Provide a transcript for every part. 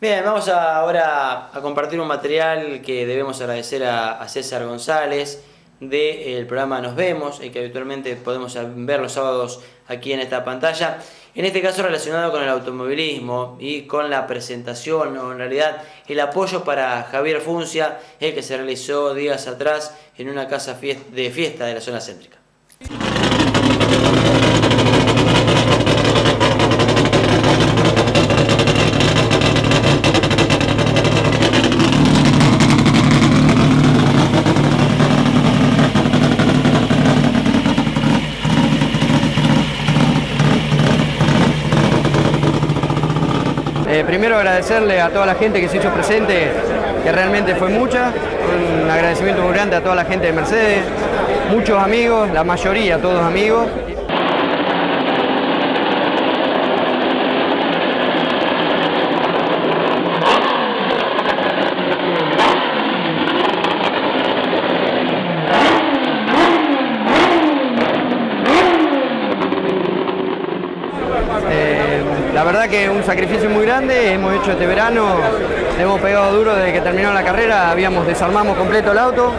Bien, vamos ahora a compartir un material que debemos agradecer a, César González del programa Nos Vemos, el que habitualmente podemos ver los sábados aquí en esta pantalla. En este caso relacionado con el automovilismo y con la presentación, o en realidad el apoyo para Javier Funcia, el que se realizó días atrás en una casa de fiesta de la zona céntrica. Eh, primero agradecerle a toda la gente que se hizo presente, que realmente fue mucha, un agradecimiento muy grande a toda la gente de Mercedes, muchos amigos, la mayoría todos amigos. La verdad que un sacrificio muy grande, hemos hecho este verano, hemos pegado duro desde que terminó la carrera, habíamos desarmamos completo el auto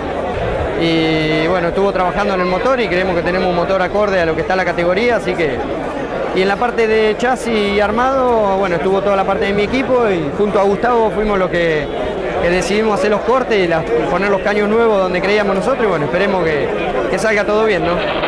y bueno, estuvo trabajando en el motor y creemos que tenemos un motor acorde a lo que está la categoría, así que... Y en la parte de chasis y armado, bueno, estuvo toda la parte de mi equipo y junto a Gustavo fuimos los que, decidimos hacer los cortes y, poner los caños nuevos donde creíamos nosotros y bueno, esperemos que, que salga todo bien, ¿no?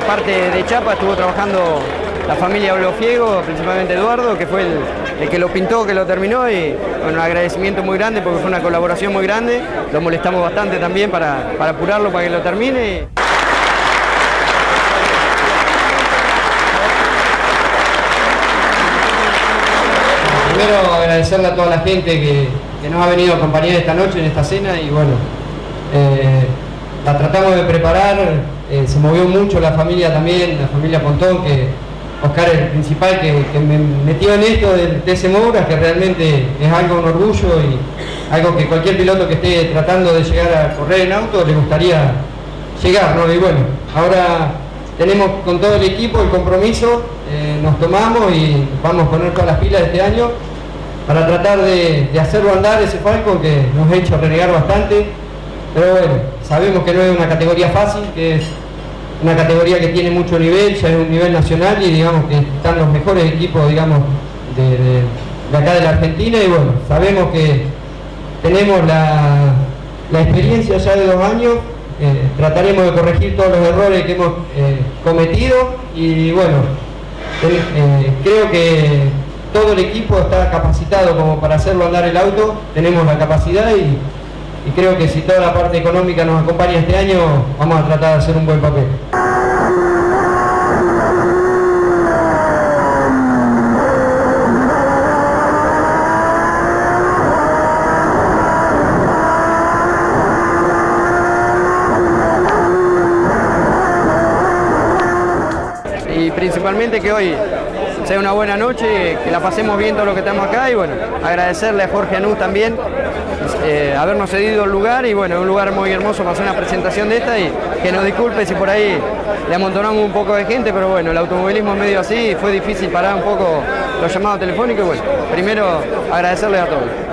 La parte de chapa estuvo trabajando la familia Olofiego, principalmente Eduardo, que fue el, que lo pintó, que lo terminó y con un agradecimiento muy grande porque fue una colaboración muy grande. Lo molestamos bastante también para, para apurarlo para que lo termine. Primero agradecerle a toda la gente que, nos ha venido a acompañar esta noche en esta cena y bueno, eh, la tratamos de preparar eh, se movió mucho la familia también, la familia Pontón, que Oscar es el principal que, me metió en esto de, ese que realmente es algo un orgullo y algo que cualquier piloto que esté tratando de llegar a correr en auto le gustaría llegar, ¿no? Y bueno, ahora tenemos con todo el equipo el compromiso, eh, nos tomamos y vamos a poner todas las pilas este año para tratar de, de hacerlo andar ese Falcon que nos ha hecho renegar bastante pero bueno, sabemos que no es una categoría fácil, que es una categoría que tiene mucho nivel, ya es un nivel nacional y digamos que están los mejores equipos, digamos, de, acá de la Argentina y bueno, sabemos que tenemos la, experiencia ya de dos años, eh, trataremos de corregir todos los errores que hemos eh, cometido y bueno, eh, creo que todo el equipo está capacitado como para hacerlo andar el auto, tenemos la capacidad y y creo que si toda la parte económica nos acompaña este año, vamos a tratar de hacer un buen papel. Y principalmente que hoy sea una buena noche, que la pasemos bien todos los que estamos acá y bueno, agradecerle a Jorge Anú también eh, habernos cedido el lugar y bueno, un lugar muy hermoso para hacer una presentación de esta y que nos disculpe si por ahí le amontonamos un poco de gente, pero bueno, el automovilismo medio así, fue difícil parar un poco los llamados telefónicos y bueno, primero agradecerle a todos.